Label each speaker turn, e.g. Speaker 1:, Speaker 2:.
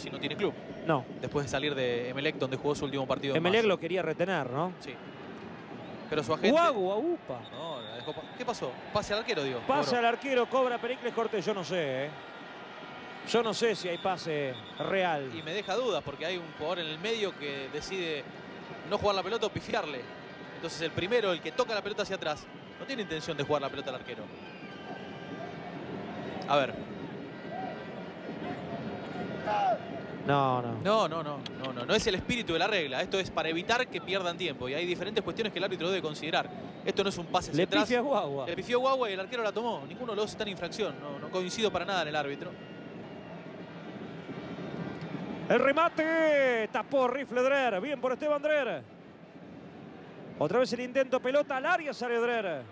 Speaker 1: si no tiene club.
Speaker 2: No.
Speaker 1: Después de salir de Emelec, donde jugó su último partido.
Speaker 2: Emelec lo quería retener, ¿no?
Speaker 1: Sí. Pero su agente...
Speaker 2: Guagua, upa.
Speaker 1: No, la dejó pa- ¿Qué pasó? Pase al arquero, digo. Cobró.
Speaker 2: al arquero, cobra Pericles Cortés. Yo no sé, ¿eh? Yo no sé si hay pase real.
Speaker 1: Y me deja dudas porque hay un jugador en el medio que decide no jugar la pelota o pifiarle. Entonces el primero, el que toca la pelota hacia atrás, no tiene intención de jugar la pelota al arquero. A ver.
Speaker 2: No, no.
Speaker 1: No, no, no, no, no, no es el espíritu de la regla. Esto es para evitar que pierdan tiempo y hay diferentes cuestiones que el árbitro debe considerar. Esto no es un pase
Speaker 2: Le
Speaker 1: atrás.
Speaker 2: pifia a Guagua.
Speaker 1: Le pifió Guagua y el arquero la tomó. Ninguno de los dos está en infracción. No, no coincido para nada en el árbitro.
Speaker 2: El remate. Tapó Rifle Drer. Bien por Esteban Drer. Otra vez el intento pelota al área sale Drer.